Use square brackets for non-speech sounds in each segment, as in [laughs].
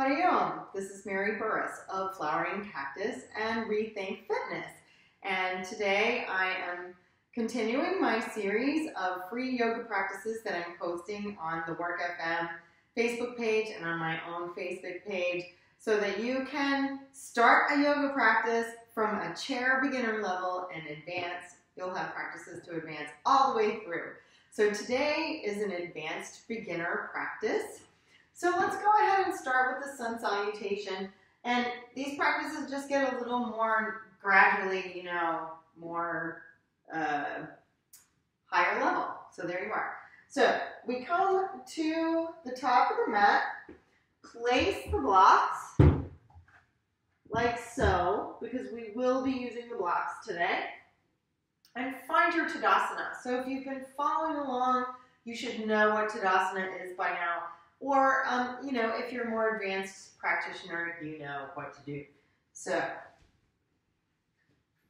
Hariom, this is Mary Burruss of Flowering Cactus and Rethink Fitness. And today I am continuing my series of free yoga practices that I'm posting on the Work FM Facebook page and on my own Facebook page so that you can start a yoga practice from a chair beginner level and advance. You'll have practices to advance all the way through. So today is an advanced beginner practice. So let's go ahead and start with the sun salutation. And these practices just get a little more gradually, you know, more uh, higher level. So there you are. So we come to the top of the mat, place the blocks like so, because we will be using the blocks today, and find your Tadasana. So if you've been following along, you should know what Tadasana is by now. Or, um, you know, if you're a more advanced practitioner, you know what to do. So,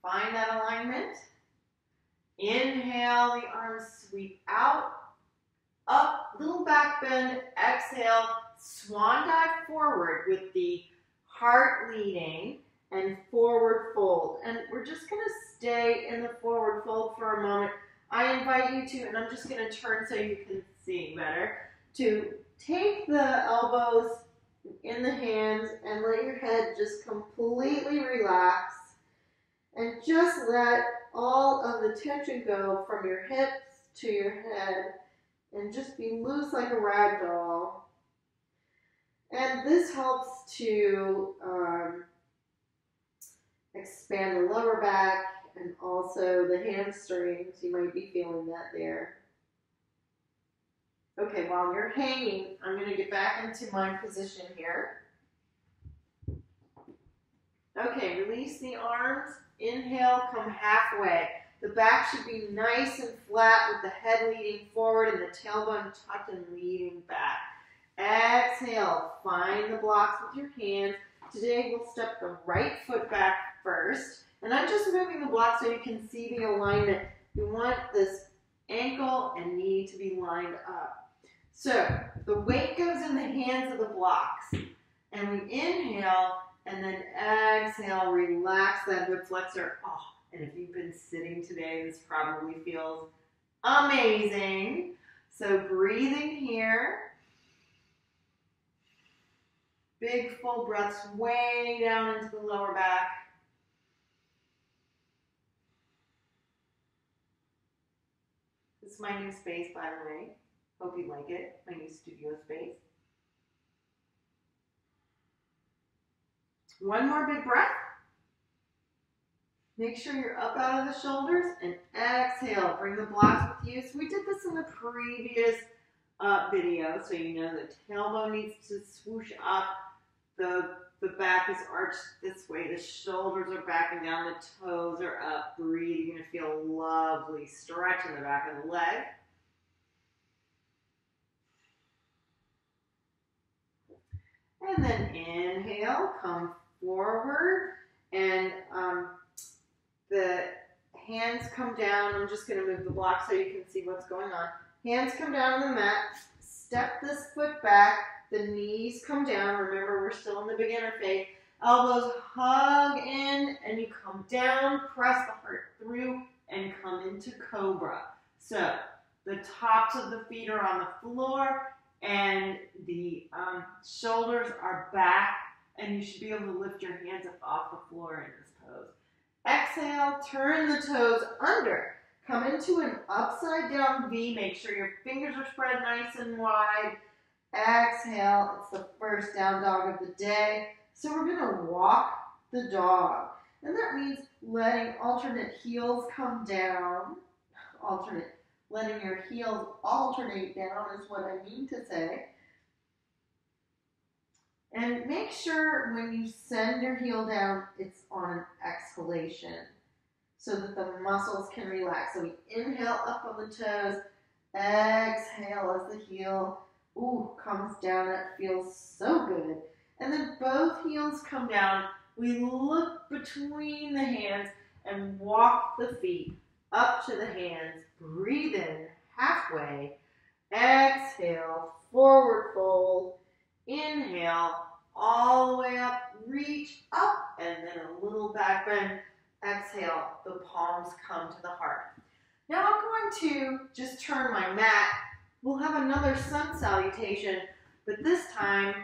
find that alignment. Inhale, the arms sweep out, up, little back bend. Exhale, swan dive forward with the heart leading and forward fold. And we're just going to stay in the forward fold for a moment. I invite you to, and I'm just going to turn so you can see better, to take the elbows in the hands and let your head just completely relax and just let all of the tension go from your hips to your head and just be loose like a rag doll. And this helps to um, expand the lower back and also the hamstrings. You might be feeling that there. Okay, while you're hanging, I'm going to get back into my position here. Okay, release the arms. Inhale, come halfway. The back should be nice and flat with the head leading forward and the tailbone tucked and leading back. Exhale, find the blocks with your hands. Today we'll step the right foot back first. And I'm just moving the block so you can see the alignment. You want this ankle and knee to be lined up. So the weight goes in the hands of the blocks. And we inhale and then exhale, relax that hip flexor. Oh, and if you've been sitting today, this probably feels amazing. So breathing here. Big full breaths way down into the lower back. This my new space, by the way. Hope you like it, my new studio space. One more big breath. Make sure you're up out of the shoulders and exhale. Bring the blocks with you. So we did this in the previous uh, video, so you know the tailbone needs to swoosh up. The, the back is arched this way. The shoulders are back and down. The toes are up. Breathe. You're going to feel a lovely stretch in the back of the leg. And then inhale, come forward, and um, the hands come down. I'm just going to move the block so you can see what's going on. Hands come down on the mat. Step this foot back. The knees come down. Remember, we're still in the beginner phase. Elbows hug in, and you come down. Press the heart through, and come into cobra. So the tops of the feet are on the floor and the um, shoulders are back, and you should be able to lift your hands up off the floor in this pose. Exhale, turn the toes under. Come into an upside down V. Make sure your fingers are spread nice and wide. Exhale, it's the first down dog of the day. So we're going to walk the dog. And that means letting alternate heels come down, alternate letting your heels alternate down is what I mean to say. And make sure when you send your heel down, it's on an exhalation so that the muscles can relax. So we inhale up on the toes, exhale as the heel ooh, comes down. It feels so good. And then both heels come down. We look between the hands and walk the feet up to the hands, breathe in halfway, exhale, forward fold, inhale, all the way up, reach up, and then a little back bend. Exhale, the palms come to the heart. Now I'm going to just turn my mat. We'll have another sun salutation, but this time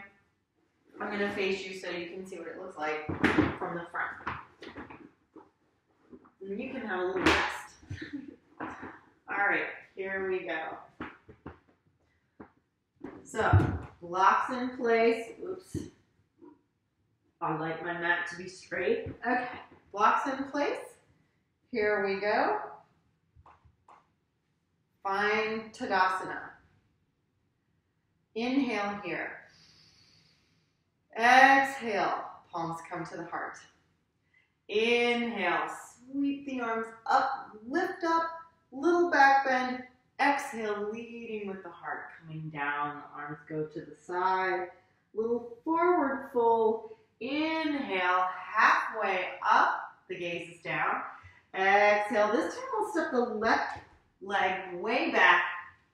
I'm going to face you so you can see what it looks like from the front. And you can have a little rest. [laughs] All right, here we go. So, blocks in place. Oops. I like my mat to be straight. Okay, blocks in place. Here we go. Find Tadasana. Inhale here. Exhale, palms come to the heart. Inhale, sweep the arms up, lift up, little back bend. Exhale, leading with the heart, coming down. The arms go to the side. Little forward fold. Inhale, halfway up. The gaze is down. Exhale. This time we'll step the left leg way back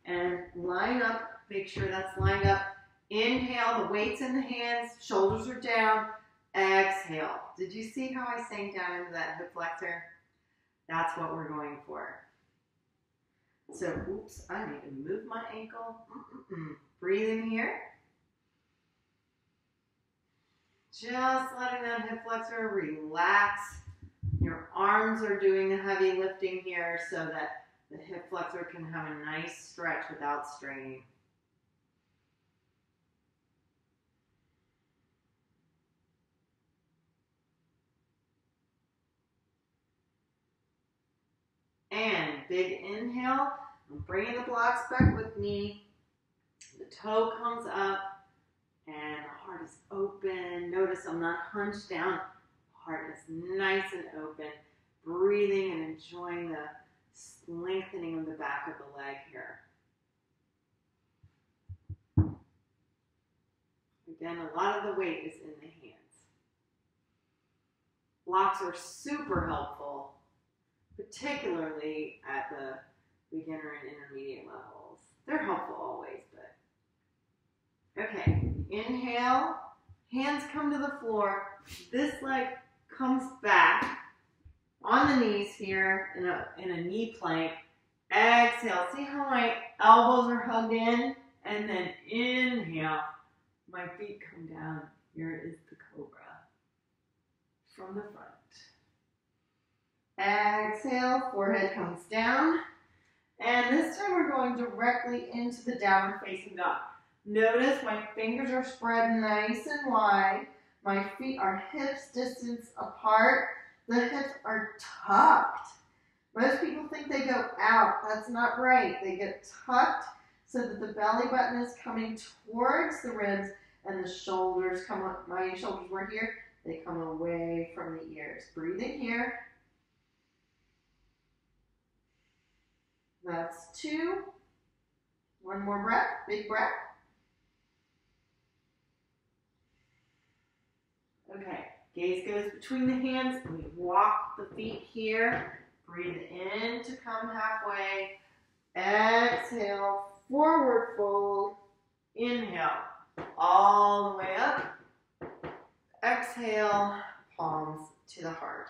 and line up. Make sure that's lined up. Inhale, the weight's in the hands, shoulders are down. Exhale. Did you see how I sank down into that hip flexor? That's what we're going for. So, oops, I need to move my ankle. Breathe in here. Just letting that hip flexor relax. Your arms are doing the heavy lifting here so that the hip flexor can have a nice stretch without straining. And big inhale. I'm bringing the blocks back with me. The toe comes up and the heart is open. Notice I'm not hunched down. Heart is nice and open. Breathing and enjoying the lengthening of the back of the leg here. Again, a lot of the weight is in the hands. Blocks are super helpful particularly at the beginner and intermediate levels. They're helpful always, but okay. Inhale, hands come to the floor. This leg comes back on the knees here in a in a knee plank. Exhale. See how my elbows are hugged in? And then inhale. My feet come down. Here is the cobra from the front. Exhale, forehead comes down. And this time we're going directly into the downward facing dog. Notice my fingers are spread nice and wide. My feet are hips distance apart. The hips are tucked. Most people think they go out. That's not right. They get tucked so that the belly button is coming towards the ribs and the shoulders come up. My shoulders were here. They come away from the ears. Breathe in here. That's two. One more breath, big breath. Okay, gaze goes between the hands. We walk the feet here. Breathe in to come halfway. Exhale, forward fold. Inhale, all the way up. Exhale, palms to the heart.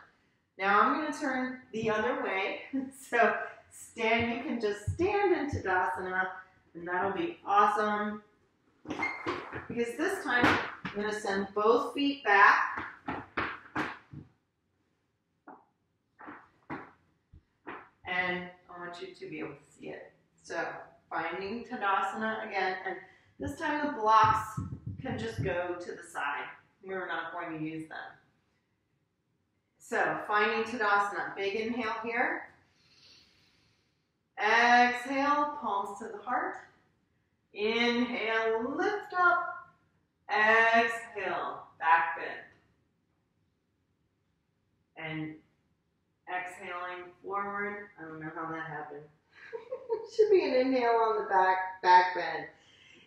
Now I'm going to turn the other way. [laughs] so stand, you can just stand in Tadasana, and that'll be awesome. Because this time, I'm going to send both feet back. And I want you to be able to see it. So, finding Tadasana again, and this time the blocks can just go to the side. We're not going to use them. So, finding Tadasana. Big inhale here. Exhale, palms to the heart. Inhale, lift up. Exhale, back bend. And exhaling forward. I don't know how that happened. [laughs] Should be an inhale on the back, back bend.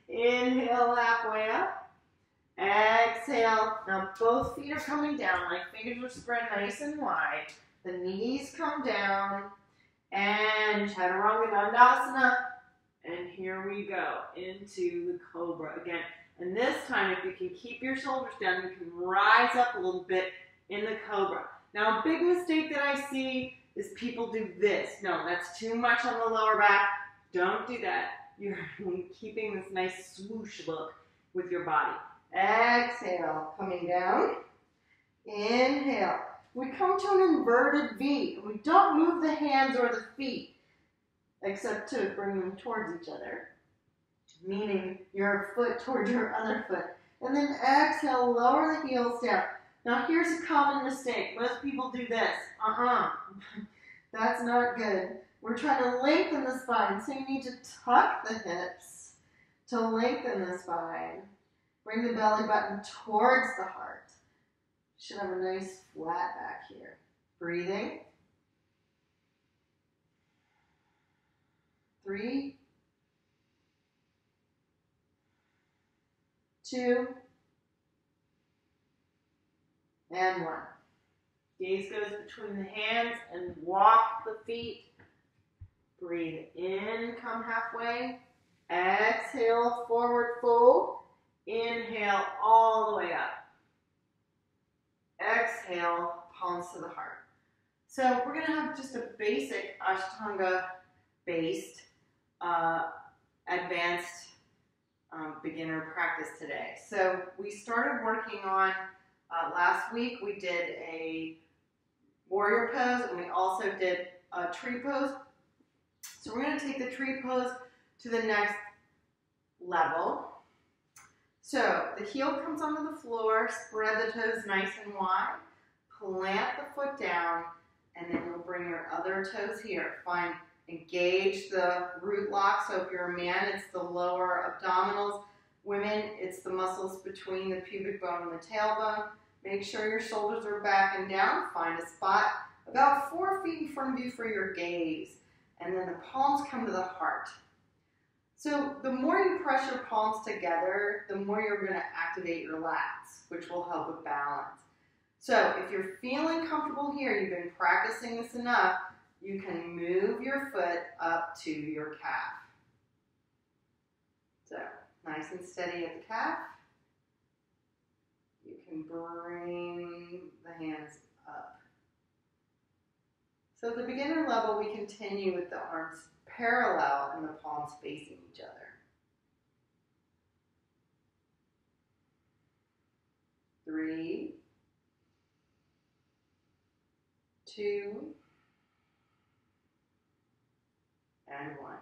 Inhale halfway up. Exhale. Now both feet are coming down. My fingers are spread nice and wide. The knees come down. And Chaturanga Dandasana. And here we go into the Cobra. Again, And this time, if you can keep your shoulders down, you can rise up a little bit in the cobra. Now, a big mistake that I see is people do this. No, that's too much on the lower back. Don't do that. You're [laughs] keeping this nice swoosh look with your body. Exhale, coming down. Inhale. We come to an inverted V. We don't move the hands or the feet, except to bring them towards each other, meaning your foot towards your other foot. And then exhale, lower the heels down. Now here's a common mistake. Most people do this. Uh-uh. [laughs] That's not good. We're trying to lengthen the spine, so you need to tuck the hips to lengthen the spine. Bring the belly button towards the heart. Should have a nice flat back here. Breathing. Three, two, and one. Gaze goes between the hands and walk the feet. Breathe in, come halfway. Exhale, forward fold. Inhale all the way up. Exhale, palms to the heart. So we're going to have just a basic Ashtanga based uh, advanced um, beginner practice today. So we started working on, uh, last week we did a warrior pose and we also did a tree pose. So we're going to take the tree pose to the next level. So the heel comes onto the floor, spread the toes nice and wide, plant the foot down, and then you'll bring your other toes here. Find, engage the root lock. So if you're a man, it's the lower abdominals. Women, it's the muscles between the pubic bone and the tailbone. Make sure your shoulders are back and down. Find a spot about four feet in front of you for your gaze. And then the palms come to the heart. So the more you press your palms together, the more you're going to activate your lats, which will help with balance. So if you're feeling comfortable here, you've been practicing this enough, you can move your foot up to your calf. So nice and steady at the calf. You can bring the hands up. So at the beginner level, we continue with the arms parallel and the palms facing each other. Three, two, and one.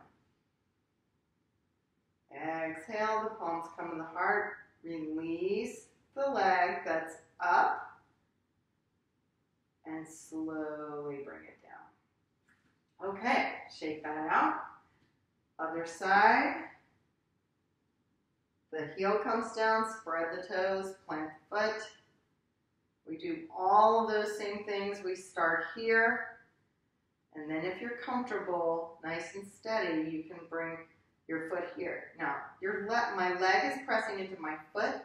Exhale, the palms come to the heart. Release the leg that's up and slowly bring it down. Okay, shake that out. Other side. The heel comes down, spread the toes, plant the foot. We do all of those same things. We start here. And then if you're comfortable, nice and steady, you can bring your foot here. Now, your le my leg is pressing into my foot,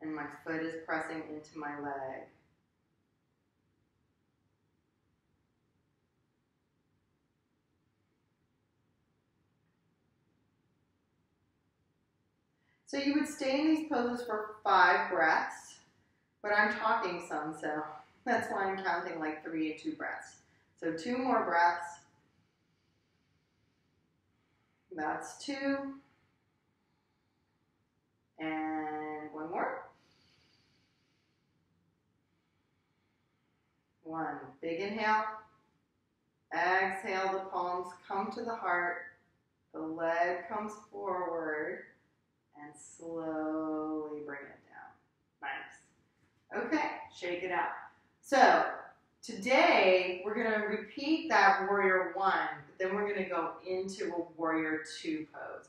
and my foot is pressing into my leg. So you would stay in these poses for five breaths, but I'm talking some, so [laughs] that's why I'm counting like three and two breaths. So two more breaths. That's two. And one more. One. Big inhale. Exhale, the palms come to the heart. The leg comes forward and slowly bring it down. Nice. Okay, shake it out. So today we're going to repeat that warrior one, then we're going to go into a warrior two pose.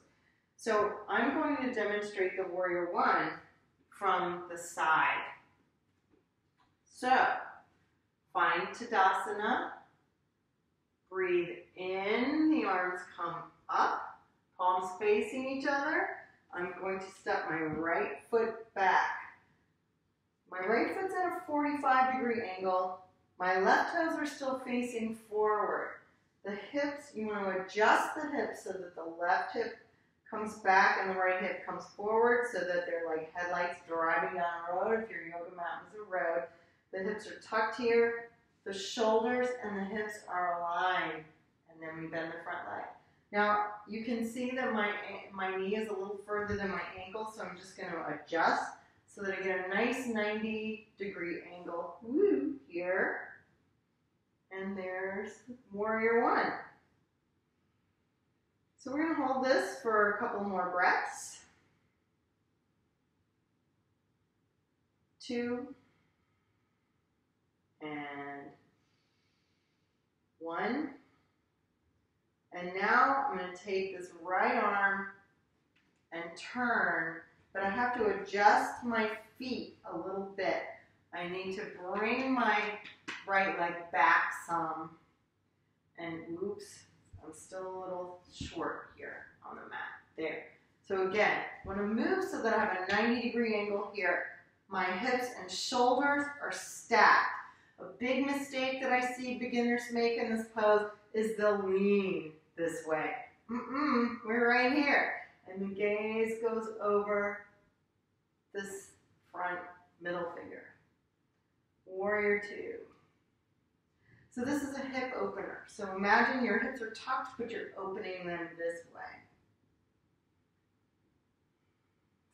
So I'm going to demonstrate the warrior one from the side. So find Tadasana. Breathe in, the arms come up, palms facing each other. I'm going to step my right foot back. My right foot's at a 45 degree angle. My left toes are still facing forward. The hips, you want to adjust the hips so that the left hip comes back and the right hip comes forward so that they're like headlights driving down a road. If your yoga mat is a road, the hips are tucked here, the shoulders and the hips are aligned, and then we bend the front leg. Now you can see that my my knee is a little further than my ankle, so I'm just going to adjust so that I get a nice 90 degree angle Woo, here. And there's warrior one. So we're going to hold this for a couple more breaths. Two. And one. And now I'm going to take this right arm and turn, but I have to adjust my feet a little bit. I need to bring my right leg back some. And oops, I'm still a little short here on the mat. There. So again, I to move so that I have a 90 degree angle here. My hips and shoulders are stacked. A big mistake that I see beginners make in this pose is they'll lean this way. Mm-mm, we're right here. And the gaze goes over this front middle finger. Warrior two. So this is a hip opener. So imagine your hips are tucked, but you're opening them this way.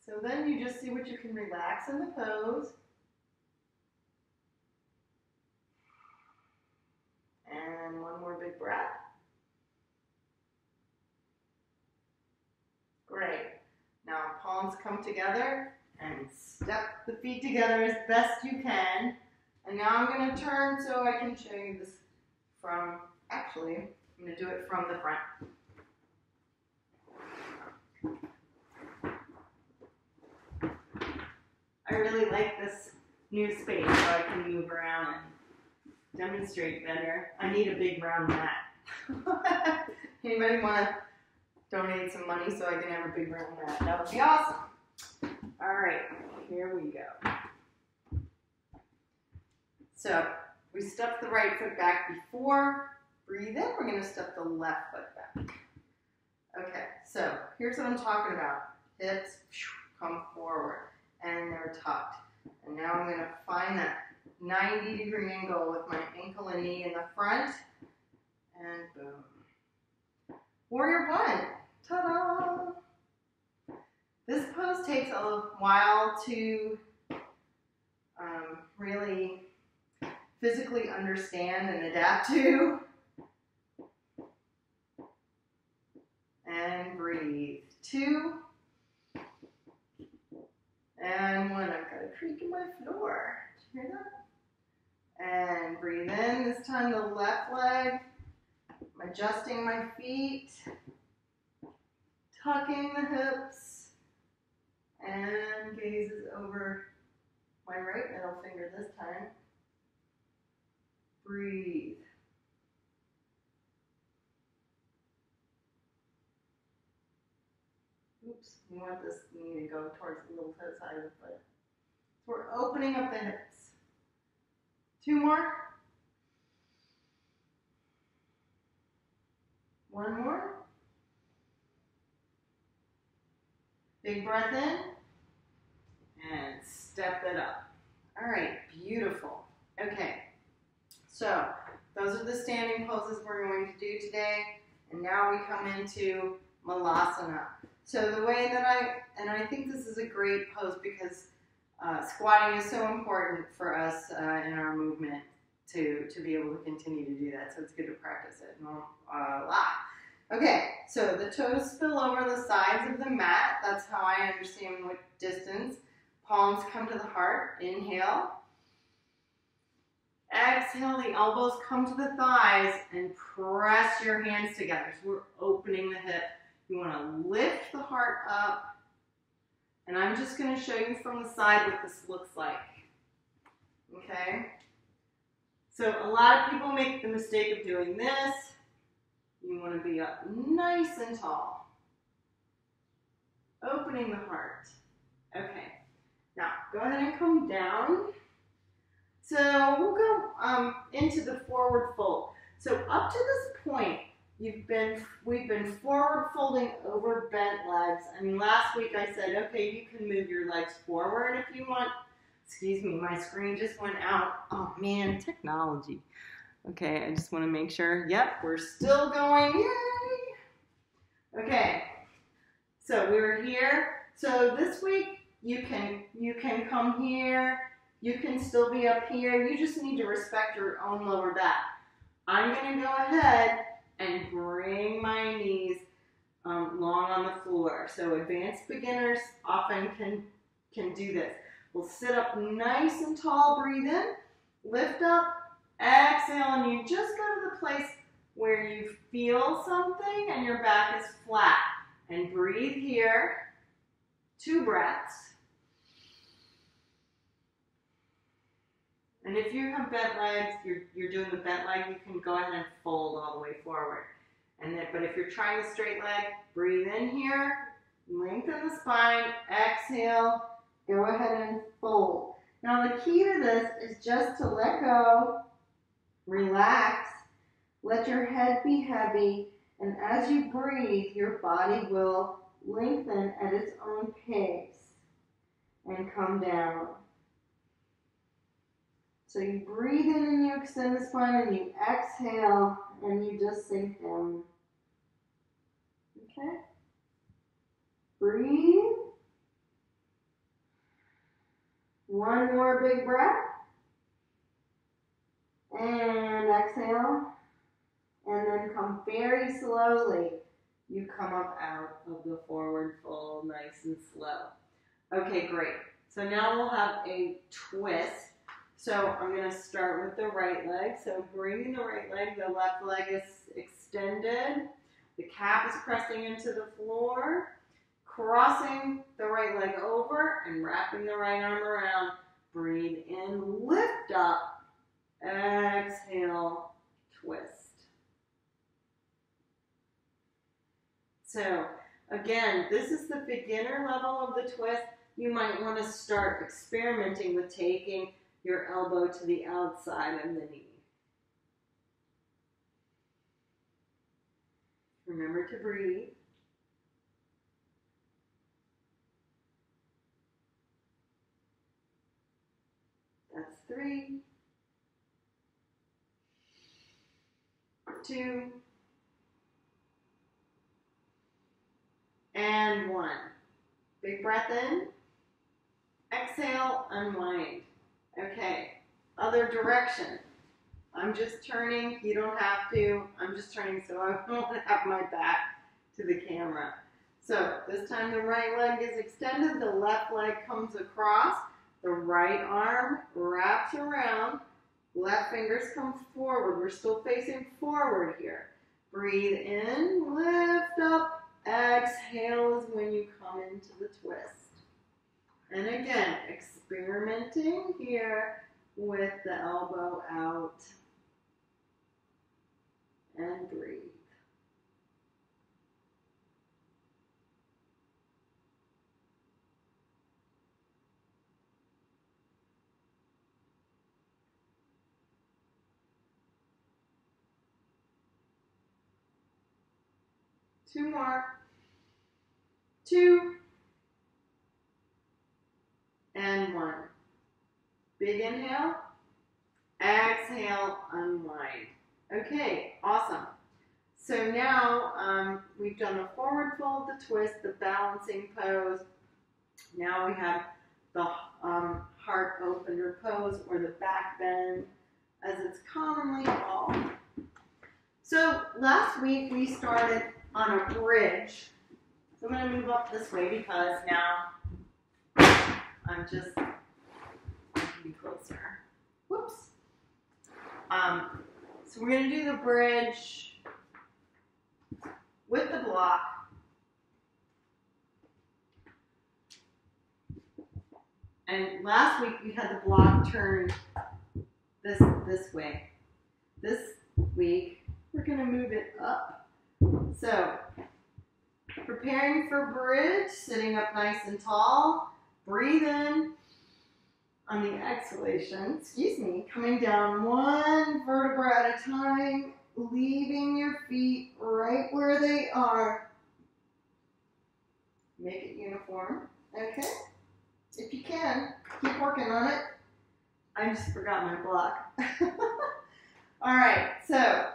So then you just see what you can relax in the pose. And one more big breath. Great. Now palms come together and step the feet together as best you can. And now I'm going to turn so I can show you this from, actually, I'm going to do it from the front. I really like this new space so I can move around and demonstrate better. I need a big round mat. [laughs] Anybody want to donate some money so I can have a big round mat? That would be awesome. All right, here we go. So we step the right foot back before, breathe in, we're gonna step the left foot back. Okay, so here's what I'm talking about. Hips come forward and they're tucked. And now I'm gonna find that 90 degree angle with my ankle and knee in the front. And boom. Warrior one, ta-da! This pose takes a while to um, really physically understand and adapt to. And breathe. Two. And one. I've got a creak in my floor. Did you hear that? And breathe in. This time the left leg. I'm adjusting my feet. Tucking the hips. And gazes over my right middle finger this time. Breathe. Oops, we want this knee to go towards the little toe side of the foot. So we're opening up the hips. Two more. One more. Big breath in. And step it up. All right, beautiful. Okay. So those are the standing poses we're going to do today. And now we come into Malasana. So the way that I, and I think this is a great pose because uh, squatting is so important for us uh, in our movement to, to be able to continue to do that. So it's good to practice it uh, a lot. Okay, so the toes spill over the sides of the mat. That's how I understand what distance. Palms come to the heart. Inhale. Exhale, the elbows come to the thighs and press your hands together. So we're opening the hip. You want to lift the heart up. And I'm just going to show you from the side what this looks like. Okay? So a lot of people make the mistake of doing this. You want to be up nice and tall. Opening the heart. Okay. Now, go ahead and come down. So we'll go um, into the forward fold. So up to this point, you've been we've been forward folding over bent legs. I mean, last week I said, okay, you can move your legs forward if you want. Excuse me, my screen just went out. Oh man, technology. Okay, I just want to make sure. Yep, we're still going. Yay! Okay, so we were here. So this week you can you can come here. You can still be up here. You just need to respect your own lower back. I'm going to go ahead and bring my knees um, long on the floor. So advanced beginners often can, can do this. We'll sit up nice and tall, breathe in, lift up, exhale, and you just go to the place where you feel something and your back is flat. And breathe here, two breaths. And if you have bent legs, you're, you're doing the bent leg, you can go ahead and fold all the way forward. And then, but if you're trying a straight leg, breathe in here, lengthen the spine, exhale, go ahead and fold. Now the key to this is just to let go, relax, let your head be heavy, and as you breathe, your body will lengthen at its own pace and come down. So you breathe in and you extend the spine and you exhale and you just sink down. Okay? Breathe. One more big breath. And exhale. And then come very slowly. You come up out of the forward fold nice and slow. Okay, great. So now we'll have a twist. So I'm going to start with the right leg. So bringing the right leg, the left leg is extended. The calf is pressing into the floor. Crossing the right leg over and wrapping the right arm around. Breathe in, lift up. Exhale, twist. So again, this is the beginner level of the twist. You might want to start experimenting with taking your elbow to the outside of the knee. Remember to breathe. That's three, two, and one. Big breath in. Exhale, unwind. Okay, other direction. I'm just turning, you don't have to. I'm just turning so I [laughs] won't have my back to the camera. So this time the right leg is extended, the left leg comes across, the right arm wraps around, left fingers come forward. We're still facing forward here. Breathe in, lift up, exhale is when you come into the twist. And again, experimenting here with the elbow out and breathe. Two more. Two and one. Big inhale, exhale, unwind. Okay, awesome. So now um, we've done the forward fold, the twist, the balancing pose. Now we have the um, heart opener pose or the back bend as it's commonly called. So last week we started on a bridge. So I'm going to move up this way because now I'm just be closer. Whoops. Um, so we're going to do the bridge with the block. And last week we had the block turned this this way. This week we're going to move it up. So preparing for bridge, sitting up nice and tall. Breathe in on the exhalation, excuse me, coming down one vertebra at a time leaving your feet right where they are. Make it uniform, okay? If you can, keep working on it. I just forgot my block. [laughs] All right, so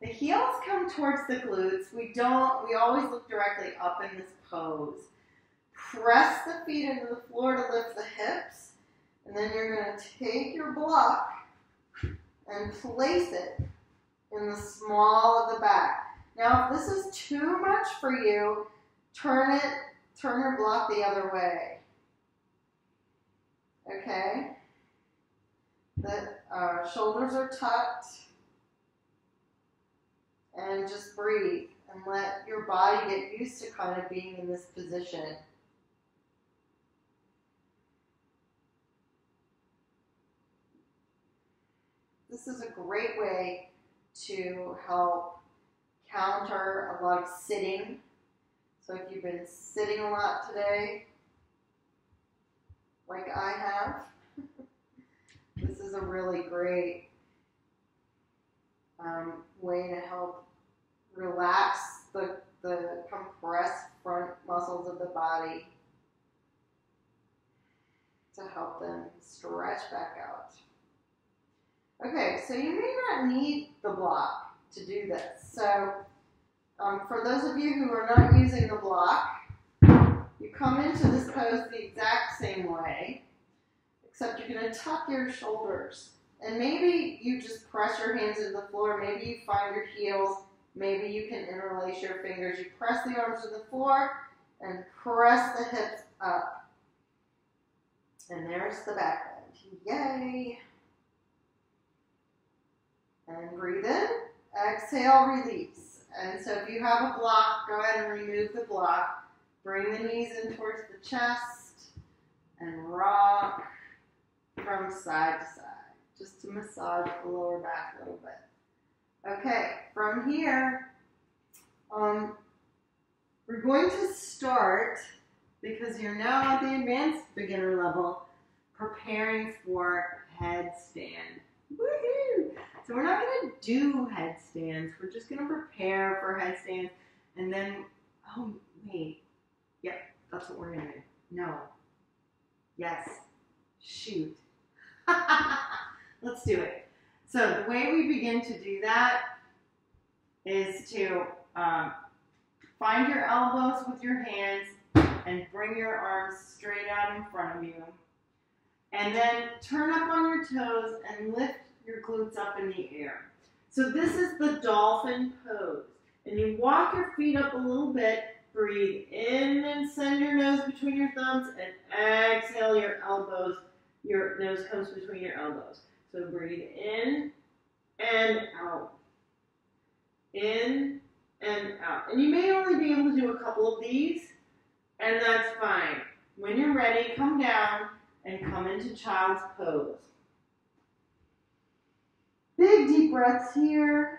the heels come towards the glutes. We don't, we always look directly up in this pose. Press the feet into the floor to lift the hips, and then you're going to take your block and place it in the small of the back. Now, if this is too much for you, turn it, turn your block the other way. Okay? The uh, shoulders are tucked. And just breathe and let your body get used to kind of being in this position. This is a great way to help counter a lot of sitting. So if you've been sitting a lot today, like I have, [laughs] this is a really great um, way to help relax the, the compressed front muscles of the body to help them stretch back out. Okay, so you may not need the block to do this. So um, for those of you who are not using the block, you come into this pose the exact same way, except you're going to tuck your shoulders. And maybe you just press your hands into the floor. Maybe you find your heels. Maybe you can interlace your fingers. You press the arms to the floor and press the hips up. And there's the back bend. Yay! And breathe in. Exhale, release. And so if you have a block, go ahead and remove the block. Bring the knees in towards the chest and rock from side to side, just to massage the lower back a little bit. Okay, from here, um, we're going to start, because you're now at the advanced beginner level, preparing for headstand. Woohoo! So we're not going to do headstands. We're just going to prepare for headstands. And then, oh, wait. Yep, that's what we're going to do. No. Yes. Shoot. [laughs] Let's do it. So the way we begin to do that is to um, find your elbows with your hands and bring your arms straight out in front of you. And then turn up on your toes and lift your glutes up in the air. So this is the dolphin pose. And you walk your feet up a little bit, breathe in and send your nose between your thumbs, and exhale your elbows. Your nose comes between your elbows. So breathe in and out. In and out. And you may only be able to do a couple of these, and that's fine. When you're ready, come down and come into child's pose. Big deep breaths here.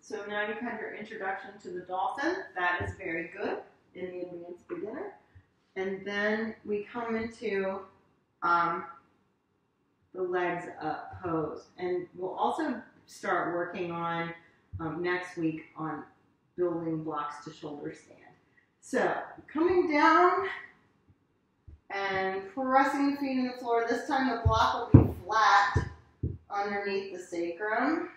So now you've had your introduction to the dolphin. That is very good in the advanced beginner. And then we come into um, the legs up pose. And we'll also start working on um, next week on building blocks to shoulder stand. So coming down and pressing the feet in the floor. This time the block will be flat underneath the sacrum.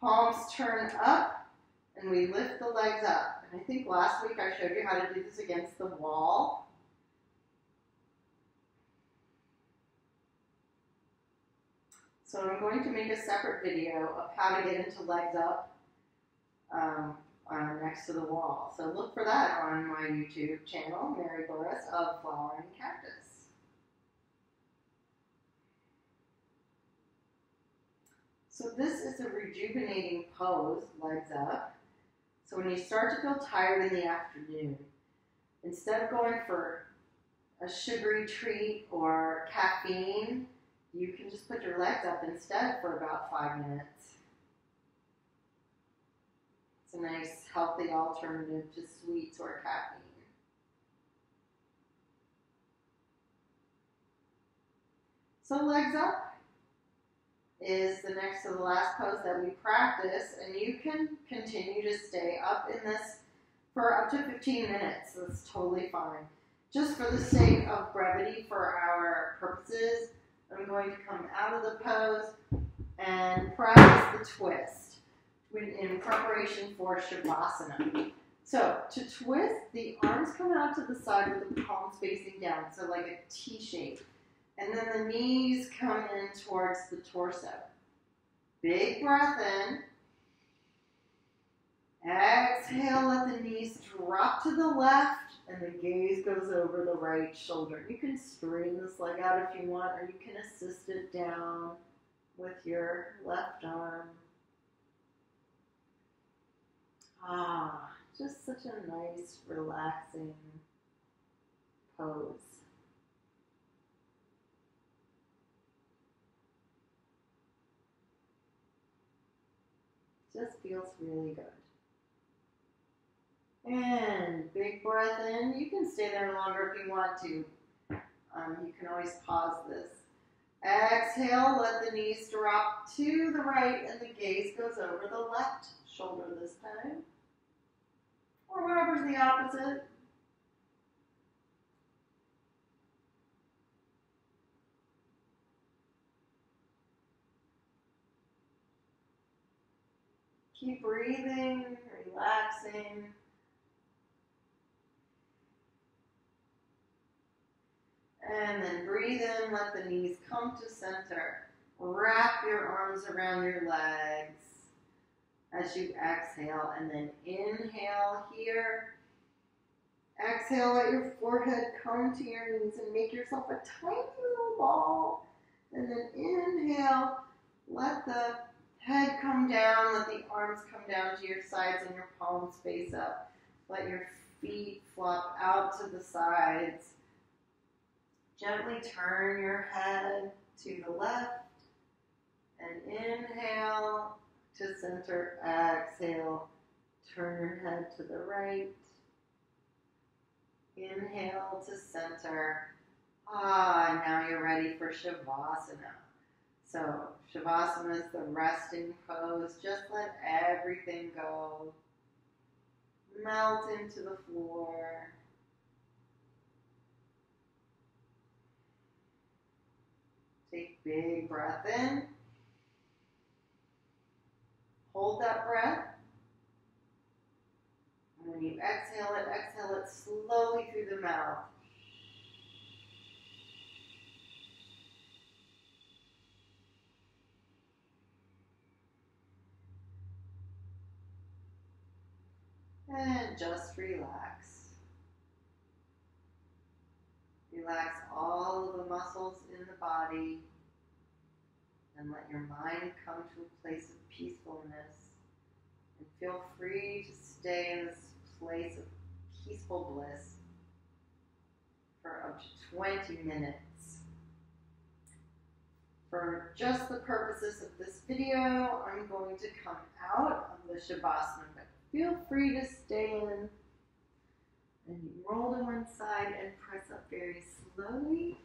Palms turn up and we lift the legs up. And I think last week I showed you how to do this against the wall. So I'm going to make a separate video of how to get into legs up um, uh, next to the wall. So look for that on my YouTube channel, Mary Burruss of Flowering Cactus. So this is a rejuvenating pose, legs up. So when you start to feel tired in the afternoon, instead of going for a sugary treat or caffeine, you can just put your legs up instead for about five minutes. A nice, healthy alternative to sweets or caffeine. So legs up is the next to the last pose that we practice and you can continue to stay up in this for up to 15 minutes. That's totally fine. Just for the sake of brevity for our purposes, I'm going to come out of the pose and practice the twist in preparation for Shavasana. So to twist, the arms come out to the side with the palms facing down, so like a T shape. And then the knees come in towards the torso. Big breath in. Exhale, let the knees drop to the left and the gaze goes over the right shoulder. You can straighten this leg out if you want, or you can assist it down with your left arm. Ah, just such a nice, relaxing pose. Just feels really good. And big breath in. You can stay there longer if you want to. Um, you can always pause this. Exhale, let the knees drop to the right and the gaze goes over the left shoulder this time. Or whatever's the opposite. Keep breathing, relaxing. And then breathe in, let the knees come to center. Wrap your arms around your legs as you exhale. And then inhale here. Exhale, let your forehead come to your knees and make yourself a tiny little ball. And then inhale, let the head come down, let the arms come down to your sides and your palms face up. Let your feet flop out to the sides. Gently turn your head to the left and inhale to center. Exhale, turn your head to the right. Inhale to center. Ah, now you're ready for Shavasana. So, Shavasana is the resting pose. Just let everything go. Melt into the floor. Take big breath in. Hold that breath. And when you exhale it, exhale it slowly through the mouth. And just relax. Relax all of the muscles in the body and let your mind come to a place of peacefulness. And feel free to stay in this place of peaceful bliss for up to 20 minutes. For just the purposes of this video, I'm going to come out of the Shavasana, but feel free to stay in and roll to one side and press up very slowly.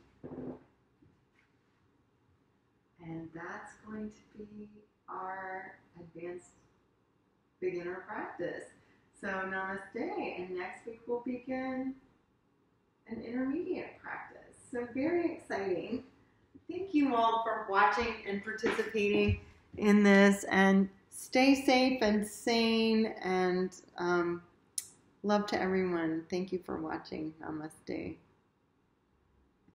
And that's going to be our advanced beginner practice. So namaste, and next week we'll begin an intermediate practice. So very exciting. Thank you all for watching and participating in this, and stay safe and sane and um, Love to everyone. Thank you for watching. Namaste.